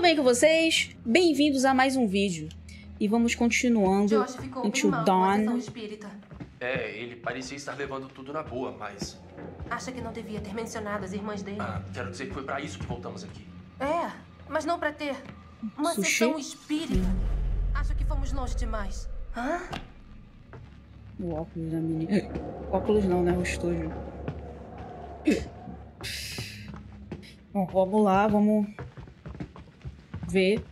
tudo bem com vocês? Bem-vindos a mais um vídeo. E vamos continuando Josh ficou bem Until mal com a sessão Dawn. espírita. É, ele parecia estar levando tudo na boa, mas. Acha que não devia ter mencionado as irmãs dele? Ah, quero dizer que foi pra isso que voltamos aqui. É, mas não pra ter uma Sushi? sessão espírita. Acho que fomos longe demais. Hã? O óculos da menina. Óculos não, né? O estúdio. Bom, vamos lá, vamos ver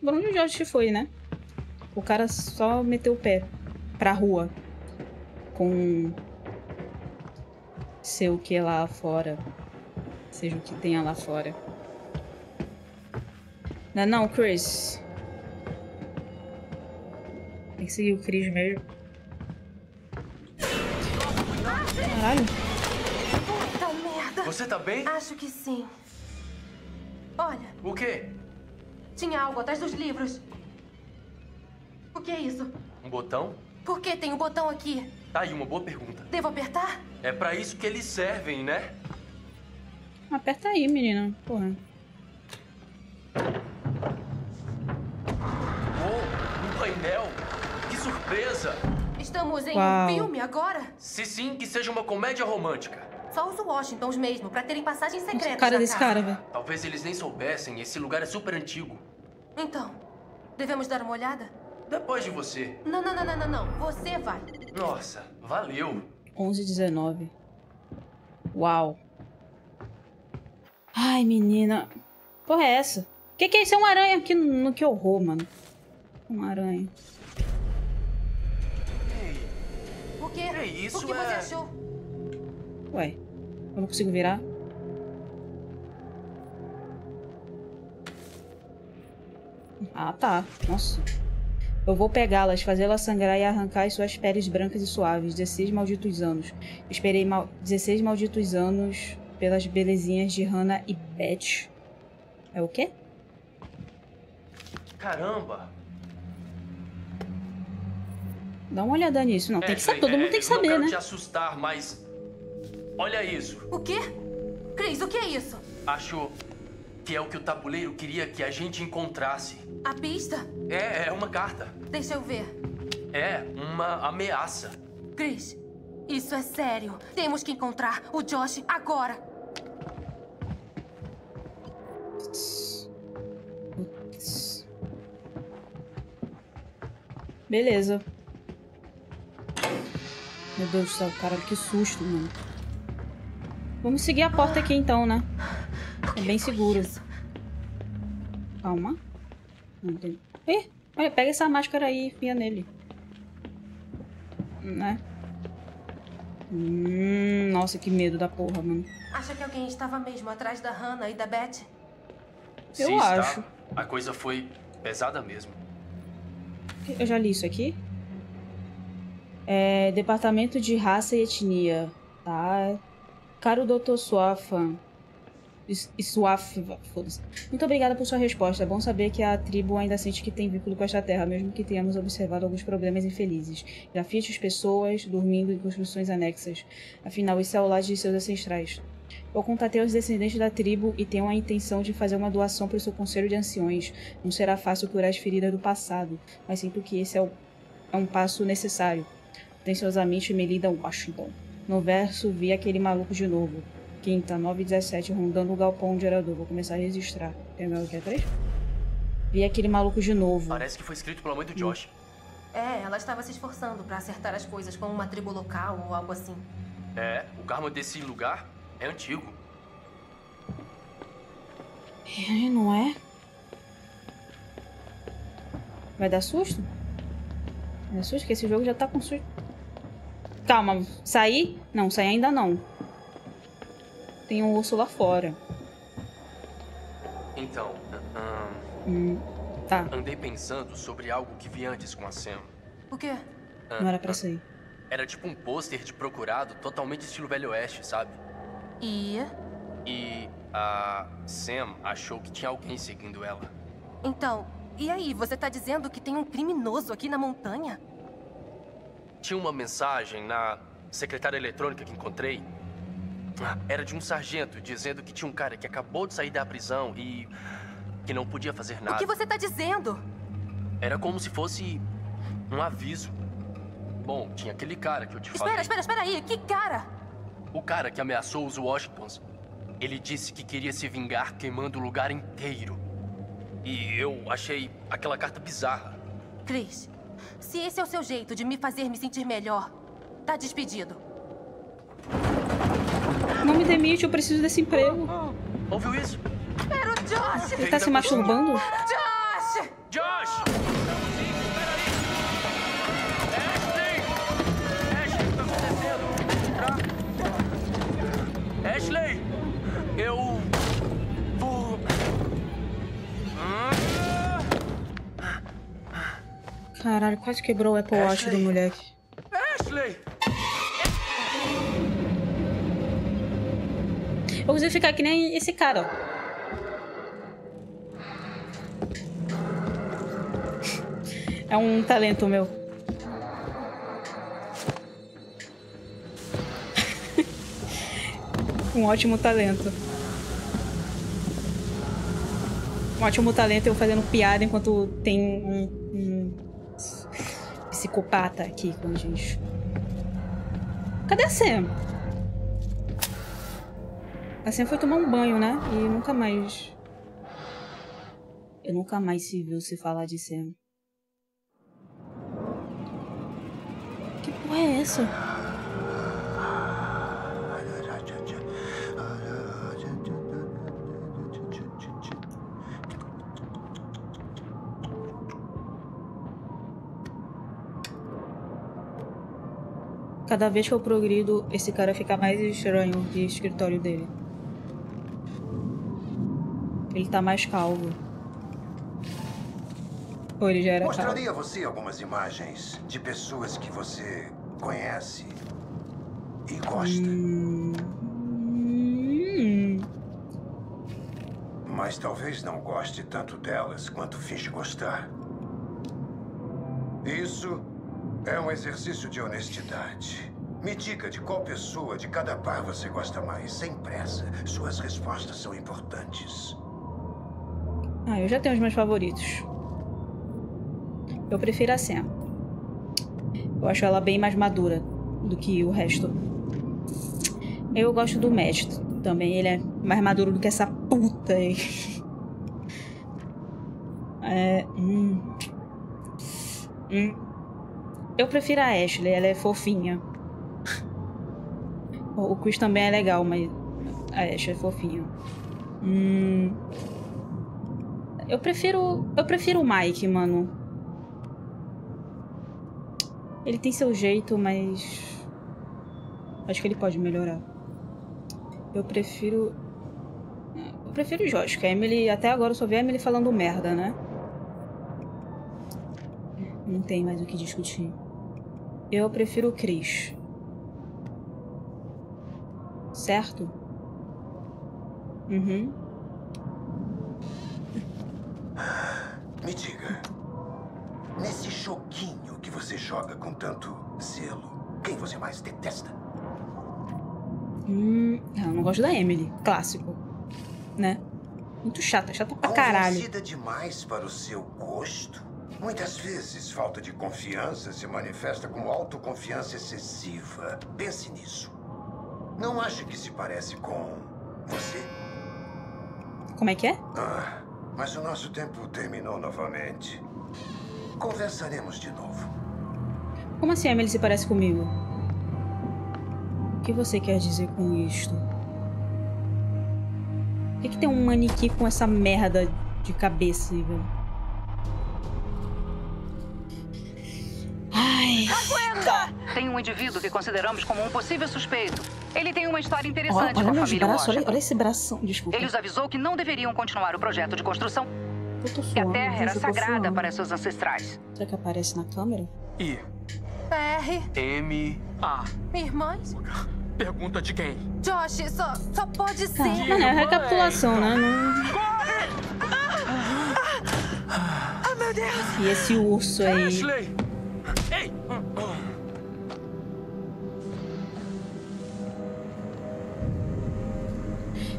pra onde o Josh foi, né? O cara só meteu o pé pra rua com seu que lá fora. Seja o que tenha lá fora. Não, é não, Chris. Tem que seguir o Chris mesmo. Caralho. Puta merda! Você tá bem? Acho que sim. Olha, O quê? Tinha algo atrás dos livros. O que é isso? Um botão? Por que tem um botão aqui? Tá aí, uma boa pergunta. Devo apertar? É pra isso que eles servem, né? Aperta aí, menina. Porra. Uou, um painel! Que surpresa! Estamos em Uau. um filme agora? Se sim, que seja uma comédia romântica. Só os Washingtons mesmo, pra terem passagens Nossa, secretas a cara desse casa. cara, velho. Talvez eles nem soubessem, esse lugar é super antigo. Então, devemos dar uma olhada? Depois de você. Não, não, não, não, não, não. Você vai. Nossa, valeu. 11 19. Uau. Ai, menina. Porra, é essa? Que que é isso? É uma aranha aqui no, no que horror, mano. Uma aranha. Ei, O quê? É isso, o que você é- achou? Ué, eu não consigo virar? Ah, tá. Nossa. Eu vou pegá-las, fazê-las sangrar e arrancar as suas peles brancas e suaves. 16 malditos anos. Esperei mal... 16 malditos anos pelas belezinhas de Hannah e Beth. É o quê? caramba. Dá uma olhada nisso. Não, tem É, que saber. sei, Todo é, mundo tem que Não saber, quero né? te assustar, mas. Olha isso. O quê? Cris, o que é isso? Acho que é o que o tabuleiro queria que a gente encontrasse. A pista? É, é uma carta. Deixa eu ver. É uma ameaça. Cris, isso é sério. Temos que encontrar o Josh agora. Beleza. Meu Deus do céu, cara, que susto, mano. Vamos seguir a porta aqui então, né? É bem seguro. Calma. Não tem... Ih, olha, pega essa máscara aí e enfia nele. Né? Hum, nossa, que medo da porra, mano. Acha que alguém estava mesmo atrás da Hannah e da Beth? Eu Se está, acho. A coisa foi pesada mesmo. Eu já li isso aqui. É, Departamento de Raça e Etnia, tá? Caro Dr. Suafa. Suaf, foda-se. Muito obrigada por sua resposta. É bom saber que a tribo ainda sente que tem vínculo com esta terra, mesmo que tenhamos observado alguns problemas infelizes. Grafites, pessoas dormindo em construções anexas. Afinal, isso é o lar de seus ancestrais. Eu contatei os descendentes da tribo e tenho a intenção de fazer uma doação para o seu conselho de anciões. Não será fácil curar as feridas do passado, mas sinto que esse é, o- é um passo necessário. Atenciosamente, Melida Washington. No verso, vi aquele maluco de novo. Quinta, 9 e 17, rondando o galpão de orador. Vou começar a registrar. Tem que é três? Vi aquele maluco de novo. Parece que foi escrito pela mãe do Josh. É, ela estava se esforçando pra acertar as coisas com uma tribo local ou algo assim. É, o karma desse lugar é antigo. É, não é? Vai dar susto? Vai dar susto? Porque esse jogo já tá com susto. Calma, sair? Não, sair ainda não. Tem um urso lá fora. Então, ahn, Hum, tá, andei pensando sobre algo que vi antes com a Sam. O quê? Não era pra ah, sair. Era tipo um pôster de procurado, totalmente estilo Velho Oeste, sabe? E. E a Sam achou que tinha alguém seguindo ela. Então, e aí? Você tá dizendo que tem um criminoso aqui na montanha? Tinha uma mensagem na secretária eletrônica que encontrei. Era de um sargento dizendo que tinha um cara que acabou de sair da prisão e que não podia fazer nada. O que você tá dizendo? Era como se fosse um aviso. Bom, tinha aquele cara que eu te falei. Espera, espera, espera aí. Que cara? O cara que ameaçou os Washingtons. Ele disse que queria se vingar queimando o lugar inteiro. E eu achei aquela carta bizarra. Chris, se esse é o seu jeito de me fazer me sentir melhor, tá despedido. Não me demite, eu preciso desse emprego. Ouviu isso? Era o Josh! Ele tá se masturbando? Josh! Josh! Caralho, quase quebrou o Apple Watch do moleque. Ashley! Eu preciso ficar que nem esse cara, ó. É um talento meu. um ótimo talento. Um ótimo talento eu fazendo piada enquanto tem um psicopata aqui com a gente. Cadê a Sam? A Sam foi tomar um banho, né? E nunca mais. Eu nunca mais se viu se falar de Sam. Que porra é essa? Cada vez que eu progrido, esse cara fica mais estranho de escritório dele. Ele tá mais calvo. Ou ele já era calvo? Mostraria a você algumas imagens de pessoas que você conhece e gosta. Hum, Mas talvez não goste tanto delas quanto finge gostar. Isso é um exercício de honestidade. Me diga de qual pessoa de cada par você gosta mais, sem pressa. Suas respostas são importantes. Ah, eu já tenho os meus favoritos. Eu prefiro a Sam. Eu acho ela bem mais madura do que o resto. Eu gosto do Matt também. Ele é mais maduro do que essa puta aí. É. Hum. Hum. Eu prefiro a Ashley, ela é fofinha. O Chris também é legal, mas a Ashley é fofinha. Hum. Eu prefiro. Eu prefiro o Mike, mano. Ele tem seu jeito, mas. Acho que ele pode melhorar. Eu prefiro. Eu prefiro o Josh, que a Emily. Até agora eu só vi a Emily falando merda, né? Não tem mais o que discutir. Eu prefiro o Chris. Certo? Uhum. Me diga, nesse joguinho que você joga com tanto zelo, quem você mais detesta? Hum, eu não gosto da Emily. Clássico. Né? Muito chata, chata pra caralho. Convencida demais para o seu gosto? Muitas vezes, falta de confiança se manifesta como autoconfiança excessiva. Pense nisso. Não acha que se parece com você? Como é que é? Ah, mas o nosso tempo terminou novamente. Conversaremos de novo. Como assim a Emily se parece comigo? O que você quer dizer com isto? Por que, que tem um manequim com essa merda de cabeça velho? Tem um indivíduo que consideramos como um possível suspeito. Ele tem uma história Olha, interessante olha com a família braços, olha, olha esse bração. Desculpa. Ele os avisou que não deveriam continuar o projeto de construção, Eu tô que a suando, terra era sagrada suando. para seus ancestrais. Será que aparece na câmera? I, R. M, A. Irmãs? Pergunta de quem? Josh, só, só pode ser. mano, é a recapitulação, né? Não... Ah, meu Deus! E esse urso aí. Ashley! Ei!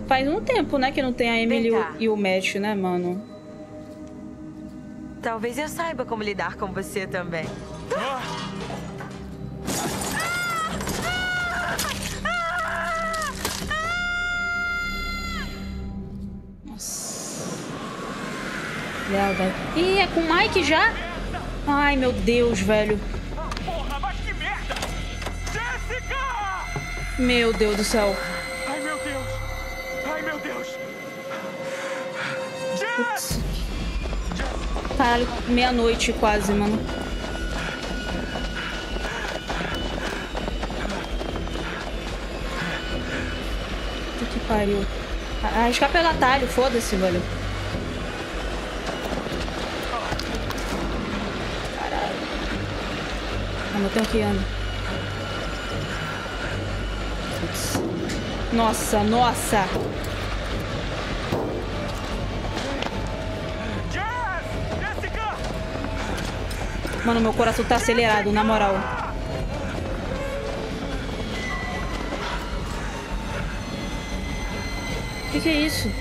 Faz um tempo, né, que não tem a Emily e o Matt, né, mano? Talvez eu saiba como lidar com você também. Lealdade. Ih, é com o Mike já? Ai, meu Deus, velho. Porra, mas que merda! Jéssica! Meu Deus do céu. Putz. Caralho, meia-noite quase, mano. Puta que pariu. Arriscar pelo atalho, foda-se, velho. Caralho. Vamos, eu tenho que. Putz. Nossa, nossa! Mano, meu coração tá acelerado, na moral. O que, que é isso?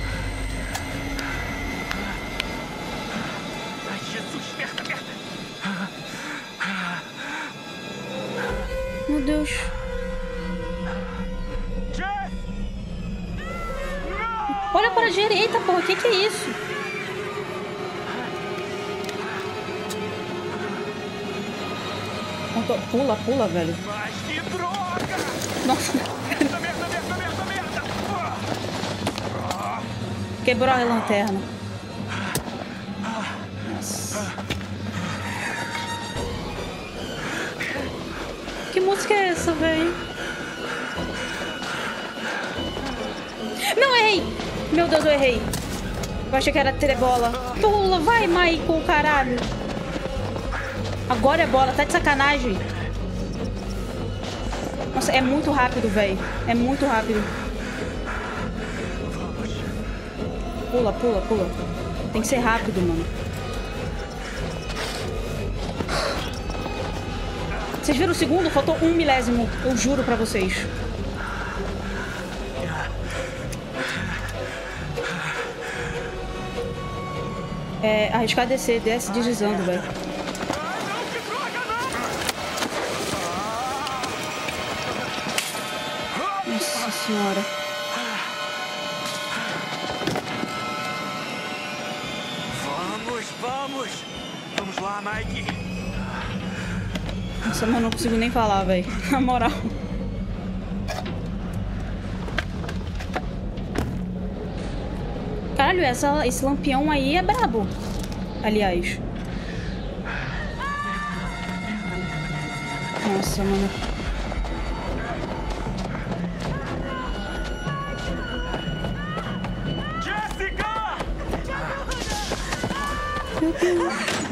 Ai, Jesus, merda, merda! Meu Deus. Olha pra direita, porra. O que, que é isso? Conto- Pula, pula, velho. Mas que droga! Nossa, Merda, merda, merda, merda, quebrou a lanterna. Nossa. Que música é essa, velho? Não, errei! Meu Deus, eu errei. Eu achei que era trebola. Pula, vai, Michael, caralho. Agora é bola, tá de sacanagem. Nossa, é muito rápido, velho. É muito rápido. Pula, pula, pula. Tem que ser rápido, mano. Vocês viram o segundo? Faltou um milésimo. Eu juro pra vocês. É, arriscar descer, desce deslizando, velho. Nossa, mano, não consigo nem falar, velho. Na moral. Caralho, essa, esse lampião aí é brabo. Aliás. Nossa, mano. Jéssica! Meu Deus.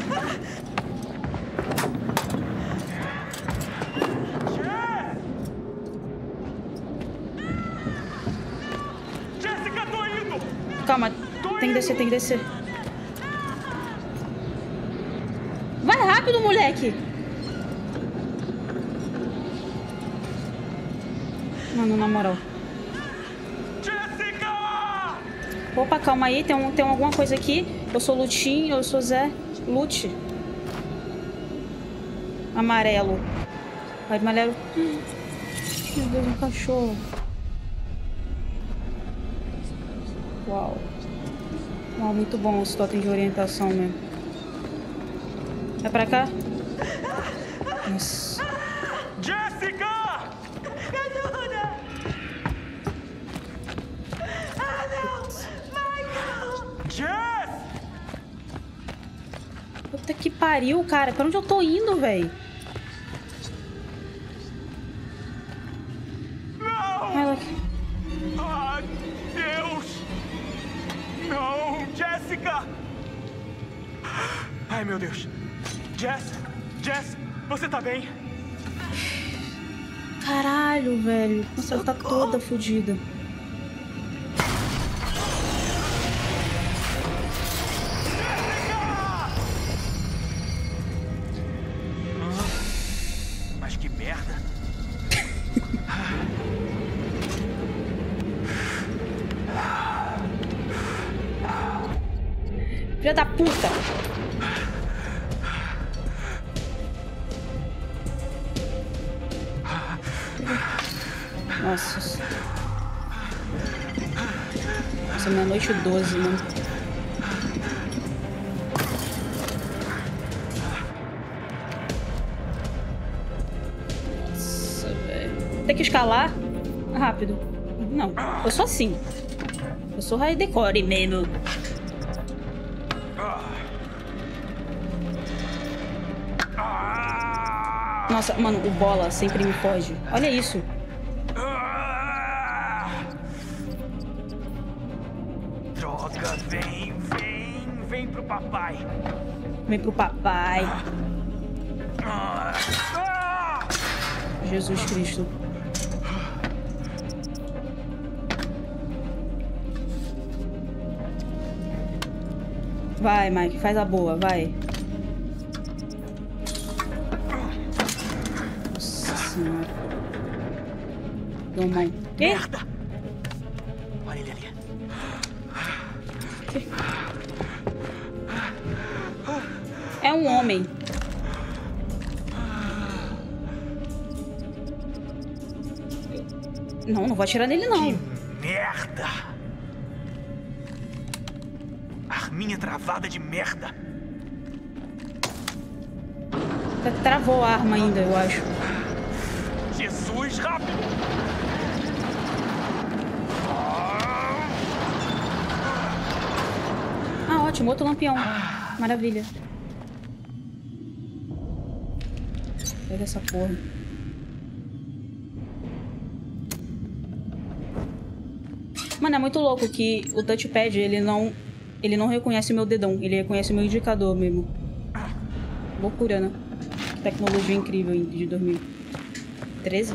Jéssica, tô indo! Calma, tem que descer, tem que descer. Vai rápido, moleque! Mano, na moral. Jéssica! Opa, calma aí, tem, um, tem alguma coisa aqui. Eu sou Lutinho, eu sou Zé. Lute. Amarelo. Vai, amarelo. Meu Deus, um cachorro. Uau. Uau, muito bom esse totem de orientação mesmo. É pra cá? Nossa. Jéssica! Me ajuda! Ah, não! Michael! Jess! Puta que pariu, cara. Pra onde eu tô indo, velho? Toda fodida. Mas que merda. Já Filha da puta! Nossa. Nossa, meia-noite 12, mano. Nossa, velho. Tem que escalar rápido. Não, eu sou assim. Eu sou high decore mesmo. Nossa, mano, o bola sempre me foge. Olha isso. Vem pro papai. Jesus Cristo. Vai, Mike, faz a boa, vai. Nossa senhora. Mão. Quê? Merda! Um homem. Não, não vou atirar nele, não. Merda! Arminha travada de merda. Travou a arma ainda, eu acho. Jesus, rápido! Ah! Ah, ótimo, outro lampião. Maravilha. Pega essa porra. Mano, é muito louco que o touchpad, ele não... Ele não reconhece o meu dedão, ele reconhece o meu indicador mesmo. Loucura, né? Que tecnologia incrível de dormir. 13?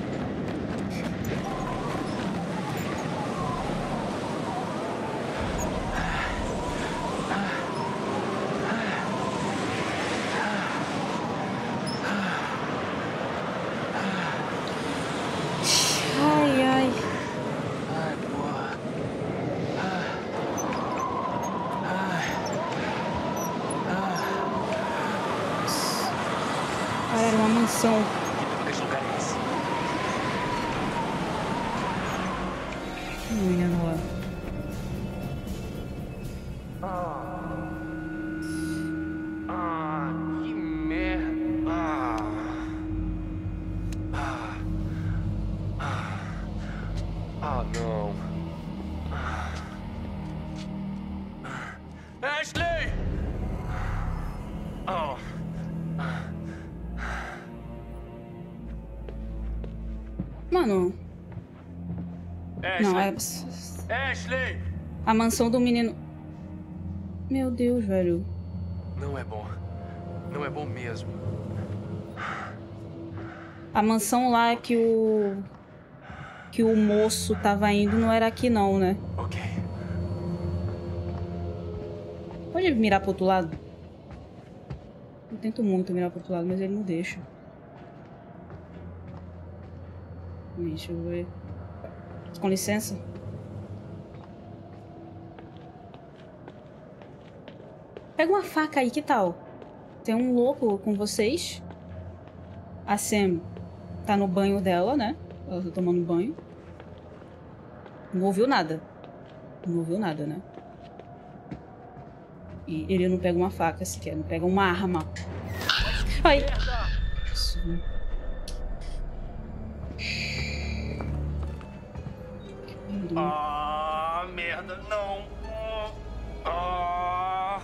Mano, não, é Ashley! Ashley! a mansão do menino. Meu Deus, velho. Não é bom. Não é bom mesmo. A mansão lá que o. que o moço tava indo não era aqui, não, né? Ok. Pode mirar pro outro lado? Eu tento muito mirar pro outro lado, mas ele não deixa. Deixa eu ver. Com licença. Pega uma faca aí, que tal? Tem um louco com vocês. A Sam tá no banho dela, né? Ela tá tomando banho. Não ouviu nada. Não ouviu nada, né? E ele não pega uma faca sequer, não pega uma arma. Ai! Ah, merda, não. Ah.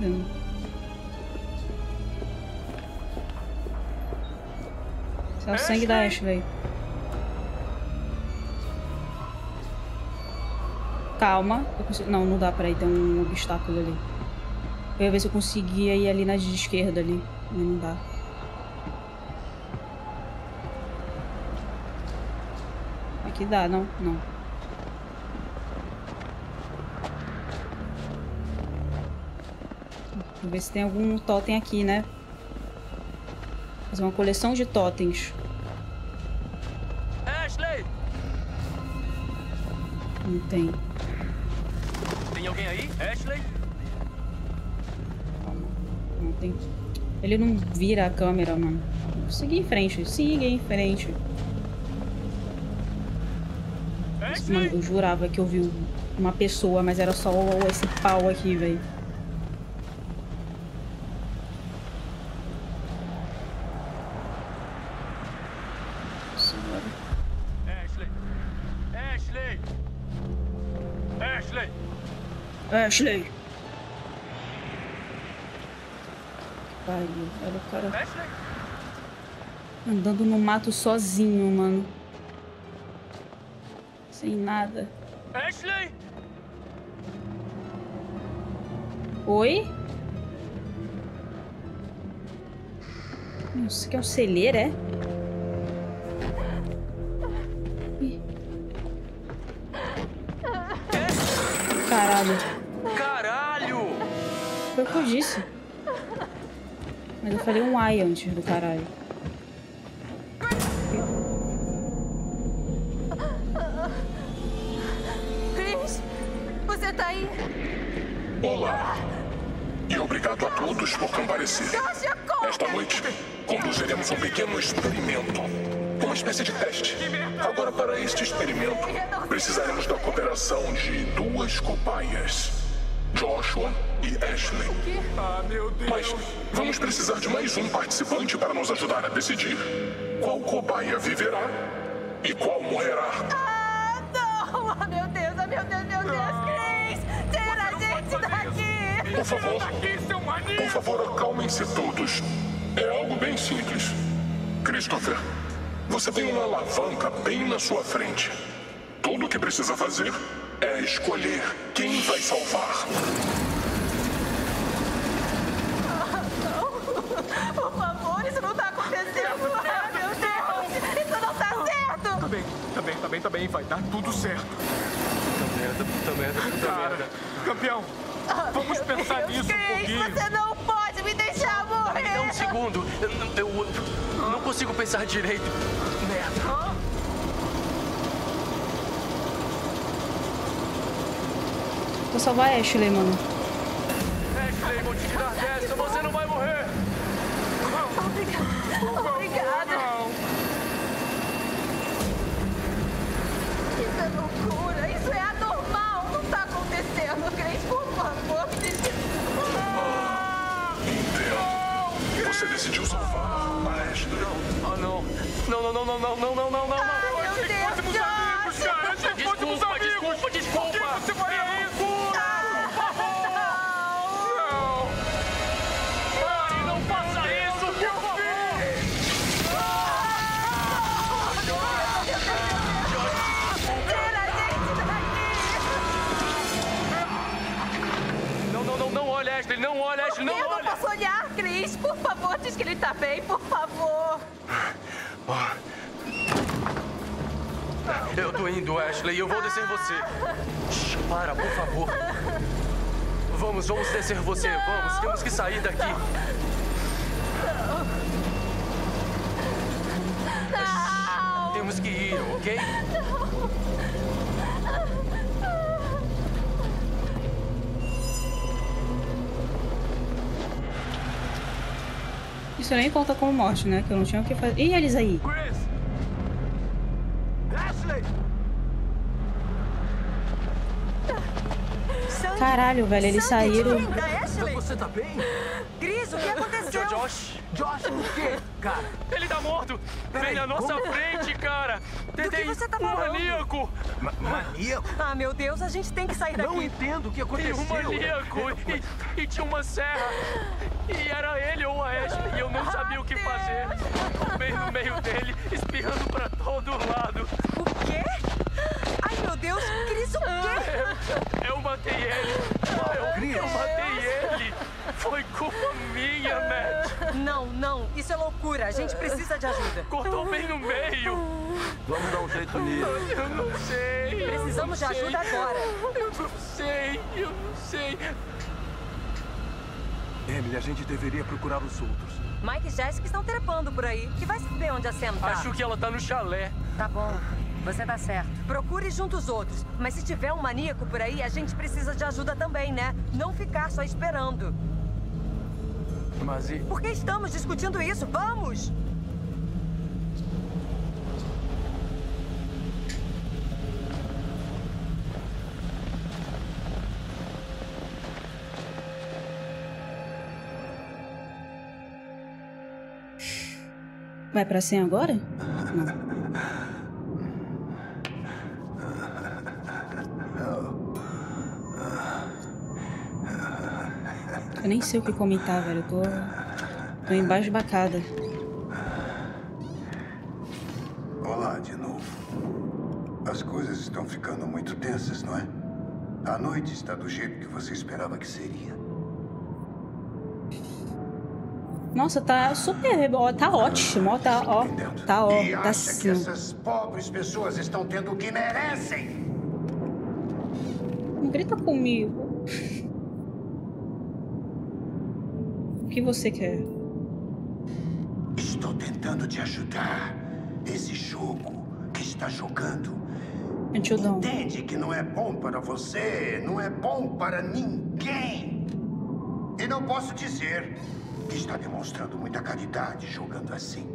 Merda. É o sangue da Ashley. Calma. Eu consigo... Não, não dá pra ir. Tem um obstáculo ali. Eu ia ver se eu conseguia ir ali na de esquerda ali. Mas não dá. Aqui dá, não? Não. Vou ver se tem algum totem aqui, né? Fazer uma coleção de totens. Ashley! Não tem. Tem alguém aí? Ashley? Não tem. Ele não vira a câmera, mano. Siga em frente, siga em frente. Mano, eu jurava que eu vi uma pessoa, mas era só esse pau aqui, velho. Senhora. Ashley! Ashley! Ashley! Ashley! Pariu, olha o cara Ashley! andando no mato sozinho, mano. Sem nada. Ashley! Oi? Isso aqui é um celeiro, é? Ih. Caralho. Caralho! Foi o que eu disse. Mas eu falei um ai antes do caralho. Por comparecer. Esta noite, conduziremos um pequeno experimento. Uma espécie de teste. Agora, para este experimento, precisaremos da cooperação de duas cobaias. Joshua e Ashley. Ah, meu Deus. Mas vamos precisar de mais um participante para nos ajudar a decidir qual cobaia viverá e qual morrerá. Ah, não! Ah, meu Deus, ah, meu Deus, meu Deus! Chris, tira a gente daqui! Por favor, por favor, acalmem-se todos. É algo bem simples. Christopher, você tem uma alavanca bem na sua frente. Tudo o que precisa fazer é escolher quem vai salvar. Por favor, isso não tá acontecendo! Ah, meu Deus! Isso não tá certo! Tá bem, tá bem, tá bem, tá bem. Vai dar tudo certo. Puta merda, puta merda, puta Cara, merda. campeão, vamos pensar Deus, nisso um Chris, pouquinho. você não pode me deixar Me dá morrer! um segundo. Eu, eu- eu não consigo pensar direito. Merda. Vou salvar a Ashley, mano. Ashley, vou te dar dessa. Você não vai morrer. Obrigada! Não. Isso é loucura! Isso é anormal! Não tá acontecendo, Chris! Por favor, me deixe... Entendo. Você decidiu salvar a Ashley. Ah, não. Não, não, não, não, não, não, não, não, não. Ai, meu Achei que fôssemos Deus, amigos, Josh! cara. Achei que fôssemos Desculpa, amigos. desculpa, desculpa. Por que você diz que ele tá bem, por favor! Eu tô indo, Ashley. Eu vou descer você. Para, por favor. Vamos, vamos descer você. Vamos, temos que sair daqui. Não! Temos que ir, ok? Isso nem conta como morte, né? Que eu não tinha o que fazer. Ih, eles aí. Chris! Ashley! Caralho, velho, eles saíram. Você tá bem? Cris, o que aconteceu? Jo- Josh, Josh, o quê? Cara, ele tá morto. Vem na nossa frente, cara. Tem, que tem você tá um falando? maníaco. maníaco? Ah, meu Deus, a gente tem que sair daqui. Não entendo o que Tem aconteceu. um maníaco. E, e tinha uma serra. E era ele ou a Ashley. E eu não sabia o que fazer. Bem no meio dele, espirrando pra todo lado. O quê? Ai, meu Deus, Cris, o quê? Eu, eu matei ele. Eu, eu matei ele. Foi culpa minha, Matt. Não, não, isso é loucura. A gente precisa de ajuda. Cortou bem no meio. Vamos dar um jeito nisso. Eu não sei. Precisamos não de sei. ajuda agora. Eu não sei. Eu não sei. Emily, a gente deveria procurar os outros. Mike e Jessica estão trepando por aí. E vai saber onde a Sam tá. Acho que ela tá no chalé. Tá bom. Você tá certo. Procure junto os outros. Mas se tiver um maníaco por aí, a gente precisa de ajuda também, né? Não ficar só esperando. Mas e... Por que estamos discutindo isso? Vamos! Vai pra 100 agora? Não. Eu nem sei o que comentar, velho. Eu tô. tô embasbacada. Olá de novo. As coisas estão ficando muito tensas, não é? A noite está do jeito que você esperava que seria. Nossa, tá super. ó, Tá ótimo, ó, tá, ó. Tá, ó, e tá que essas pobres pessoas estão tendo o que merecem? Não grita comigo. O que você quer? Estou tentando te ajudar. Esse jogo que está jogando. Entende que não é bom para você, não é bom para ninguém. E não posso dizer está demonstrando muita caridade jogando assim.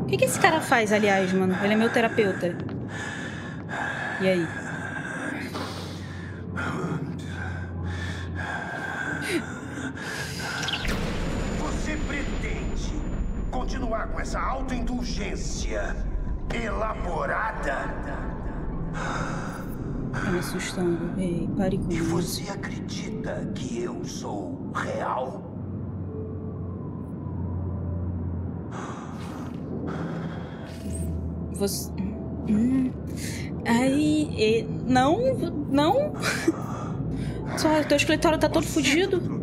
O que, que esse cara faz, aliás, mano? Ele é meu terapeuta. E aí? Você pretende continuar com essa autoindulgência elaborada? Tá me assustando. Ei, pare com E isso. você acredita que eu sou real? Você. Hum. E- Não, não. Só, teu escritório tá todo O fudido.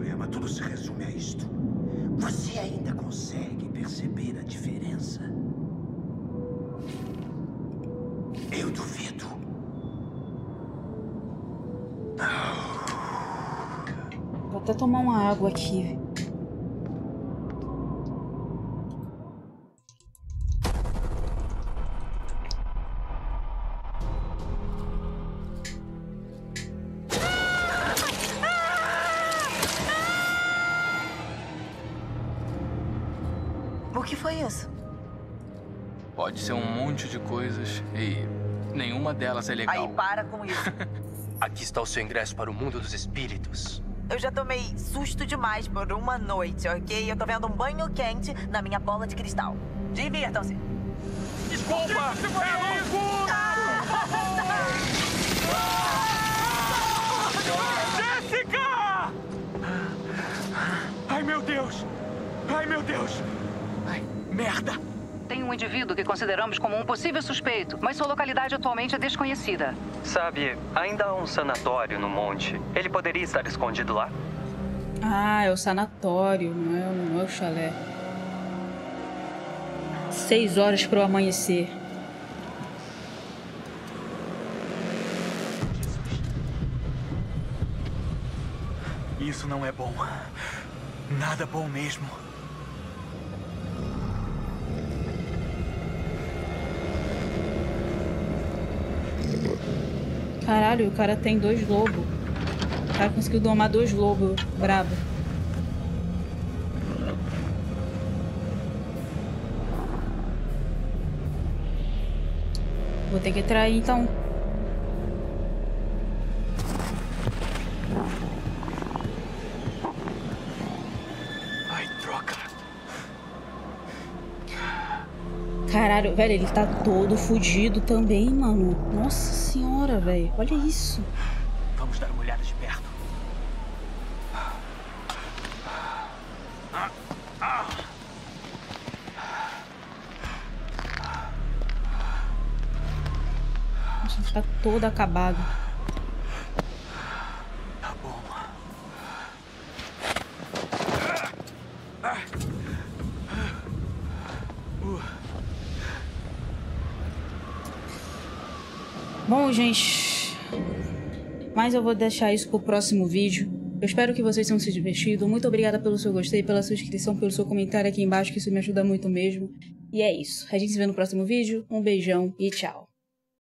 Até tomar uma água aqui. O que foi isso? Pode ser um monte de coisas e nenhuma delas é legal. Aí, para com isso. Aqui está o seu ingresso para o mundo dos espíritos. Eu já tomei susto demais por uma noite, ok? Eu tô vendo um banho quente na minha bola de cristal. Divirtam-se. Desculpa! É loucura! Jéssica! Ai, meu Deus! Ai, meu Deus! Ai, merda! Tem um indivíduo que consideramos como um possível suspeito, mas sua localidade atualmente é desconhecida. Sabe, ainda há um sanatório no monte. Ele poderia estar escondido lá? Ah, é o sanatório, não é, o- não é o chalé. Seis horas pro amanhecer. Isso não é bom. Nada bom mesmo. Caralho, o cara tem dois lobos. O cara conseguiu domar dois lobos. Brabo. Vou ter que trair então. Caralho, velho, ele tá todo fudido também, mano. Nossa senhora, velho. Olha isso. Vamos dar uma olhada de perto. Nossa, ele tá todo acabado. Tá bom. Bom, gente. Mas eu vou deixar isso pro próximo vídeo. Eu espero que vocês tenham se divertido. Muito obrigada pelo seu gostei, pela sua inscrição, pelo seu comentário aqui embaixo, que isso me ajuda muito mesmo. E é isso. A gente se vê no próximo vídeo. Um beijão e tchau.